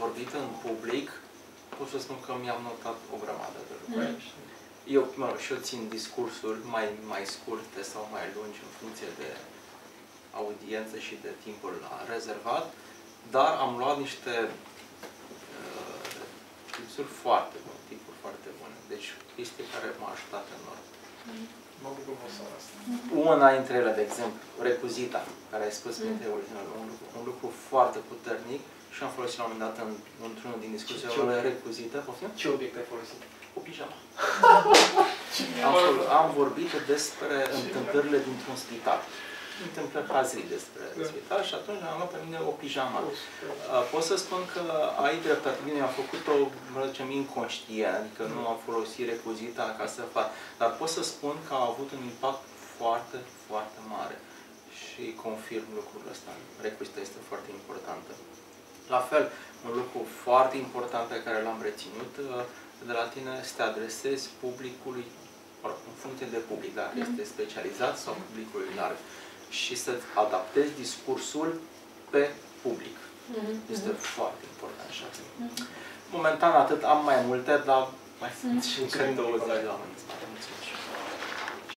vorbit în public, pot să spun că mi-am notat o grămadă de lucruri. Mm. Eu, mă rog, și eu țin discursuri mai, mai scurte sau mai lungi în funcție de audiență și de timpul rezervat, dar am luat niște uh, tipsuri foarte bune, tipuri foarte bune. Deci chestii care m-au ajutat enorm. Mă bucur mult să aud asta. Una dintre ele, de exemplu, recuzita, care ai spus Mm. mm. original, un lucru, un lucru foarte puternic și am folosit la un moment dat în, într-unul din discuții Ce- ce- recuzită, poftim? Ce obiect ai folosit? O pijama. Am, fol- am vorbit despre întâmplările dintr-un spital. Întâmplări hazii despre Da. spital și atunci am luat pe mine o pijama. Oh, Uh, Pot să spun că aici dreptate, bine, am făcut-o, mă zicem, inconștient, adică nu am folosit recuzita ca să fac, dar pot să spun că a avut un impact foarte, foarte mare și confirm lucrul ăsta. Recuzita este foarte importantă. La fel, un lucru foarte important pe care l-am reținut uh, de la tine, să te adresezi publicului, mă rog, în funcție de public, dacă Mhm. este specializat sau publicului larg, și să-ți adaptezi discursul pe public. Mhm. Este foarte important așa. Mhm. Momentan atât am mai multe, dar mai sunt Mhm. și încă două zile la un spate.